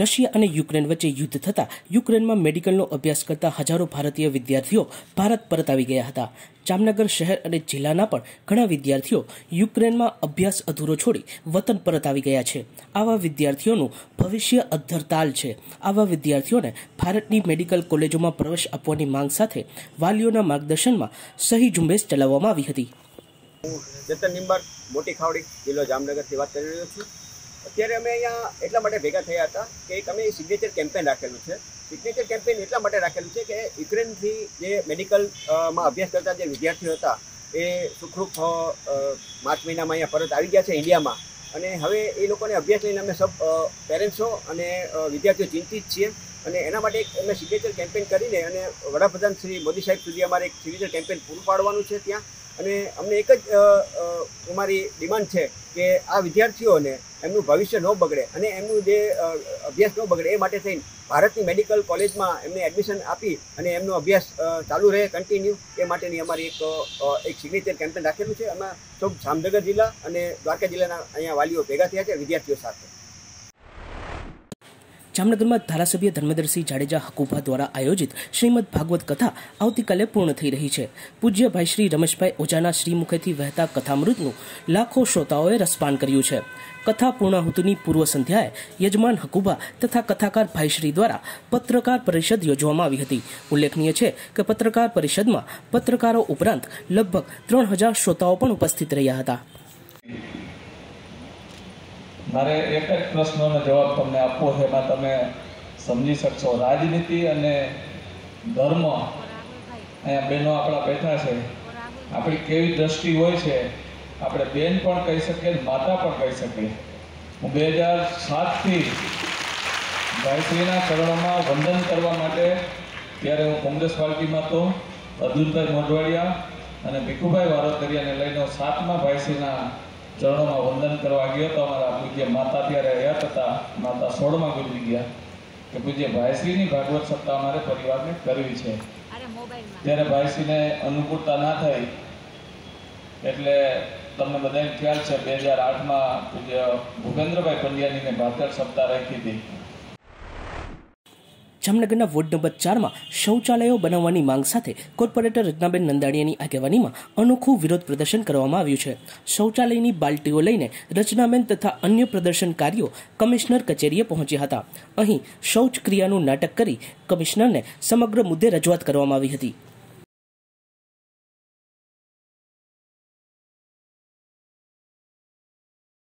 Russia અને Ukraine વચ્ચે યુદ્ધ થતાં યુક્રેનમાં મેડિકલનો અભ્યાસ કરતા હજારો ભારતીય વિદ્યાર્થીઓ ભારત પરત આવી ગયા હતા. જામનગર શહેર અને જિલ્લાના પણ ઘણા વિદ્યાર્થીઓ યુક્રેનમાં અભ્યાસ અધૂરો છોડી વતન પરત આવી ગયા છે. આવા વિદ્યાર્થીઓનું ભવિષ્ય અધ્ધરતાલ છે. આવા વિદ્યાર્થીઓને ભારતની મેડિકલ કોલેજોમાં પ્રવેશ આપવાની માંગ સાથે વાલીઓના માર્ગદર્શનમાં સહી ઝુંબેશ ચલાવવામાં આવી હતી. હું જતન નિંબર, મોટી ખાવડી, જિલ્લો જામનગરથી વાત કરી રહ્યો છું. અત્યારે અમે અહીંયા એટલા માટે ભેગા થયા હતા કે એક અમે સિગ્નેચર કેમ્પેન રાખેલું છે. સિગ્નેચર કેમ્પેન એટલા માટે રાખેલું છે કે યુક્રેનથી જે મેડિકલમાં અભ્યાસ કરતા જે વિદ્યાર્થીઓ હતા, એ સુખરૂપ માર્ચ મહિનામાં અહીંયા પરત આવી ગયા છે ઇન્ડિયામાં. અને હવે એ લોકોને અભ્યાસ લઈને અમે સબ પેરેન્ટ્સો અને વિદ્યાર્થીઓ ચિંતિત છીએ. અને એના માટે એક અમે સિગ્નેચર કેમ્પેન કરીને અને વડાપ્રધાન શ્રી મોદી સાહેબ સુધી અમારે એક સિગ્નેચર કેમ્પેન પૂરું પાડવાનું છે ત્યાં. અને અમને એક જ અમારી ડિમાન્ડ છે કે આ વિદ્યાર્થીઓને એમનું ભવિષ્ય ન બગડે અને એમનું જે અભ્યાસ ન બગડે, એ માટે થઈને ભારતની મેડિકલ કોલેજમાં એમને એડમિશન આપી અને એમનો અભ્યાસ ચાલુ રહે કન્ટિન્યુ એ માટેની અમારી એક એક સિગ્નેચર કેમ્પેન રાખેલું છે. એમાં સૌ જામનગર જિલ્લા અને દ્વારકા જિલ્લાના અહીંયા વાલીઓ ભેગા થયા છે, વિદ્યાર્થીઓ સાથે. જામનગરમાં ધારાસભ્ય ધર્મેન્દ્રસિંહ જાડેજા હકુભા દ્વારા આયોજિત શ્રીમદ ભાગવત કથા આવતીકાલે પૂર્ણ થઈ રહી છે. પૂજ્ય ભાઈ શ્રી રમેશભાઈ ઓઝાના શ્રીમુખેથી વહેતા કથામૃતનું લાખો શ્રોતાઓએ રસપાન કર્યું છે. કથા પૂર્ણાહુતિની પૂર્વ સંધ્યાએ યજમાન હકુબા તથા કથાકાર ભાઈશ્રી દ્વારા પત્રકાર પરિષદ યોજવામાં આવી હતી. ઉલ્લેખનીય છે કે પત્રકાર પરિષદમાં પત્રકારો ઉપરાંત લગભગ ત્રણ હજાર શ્રોતાઓ પણ ઉપસ્થિત રહ્યા હતા. મારે એક જ પ્રશ્નનો જવાબ તમને આપવો છે, એમાં તમે સમજી શકશો. રાજનીતિ અને ધર્મ અહીંયા બહેનો આપણા બેઠા છે. આપણી કેવી દ્રષ્ટિ હોય છે, આપણે બેન પણ કહી શકીએ, માતા પણ કહી શકીએ. હું બે હજાર સાતથી ગાયત્રીના ચરણોમાં વંદન કરવા માટે ત્યારે હું કોંગ્રેસ પાર્ટીમાં તો અર્જુનભાઈ મોઢવાડિયા અને ભીખુભાઈ વારોતરિયાને લઈને સાતમા ભાઈશ્રીના ચરણોમાં વંદન કરવા ગયો તો અમારા પૂજ્ય માતા ત્યારે રહ્યા હતા. માતા સોળમાં ગુજરી ગયા. કે પૂજ્ય ભાઈશ્રીની ભાગવત સત્તા અમારે પરિવારને કરવી છે. ત્યારે ભાઈશ્રીને અનુકૂળતા ના થઈ. એટલે તમને બધાને ખ્યાલ છે બે હજાર આઠમાં પૂજ્ય ભૂપેન્દ્રભાઈ પંડ્યાનીને ભાતર સત્તા રાખી હતી. જામનગરના વોર્ડ નંબર ચારમાં શૌચાલયો બનાવવાની માંગ સાથે કોર્પોરેટર રત્નાબેન નંદાણીયાની આગેવાનીમાં અનોખું વિરોધ પ્રદર્શન કરવામાં આવ્યું છે. શૌચાલયની બાલ્ટીઓ લઈને રચનાબેન તથા અન્ય પ્રદર્શનકારીઓ કમિશનર કચેરીએ પહોંચ્યા હતા. અહીં શૌચ ક્રિયાનું નાટક કરી કમિશનરને સમગ્ર મુદ્દે રજૂઆત કરવામાં આવી હતી.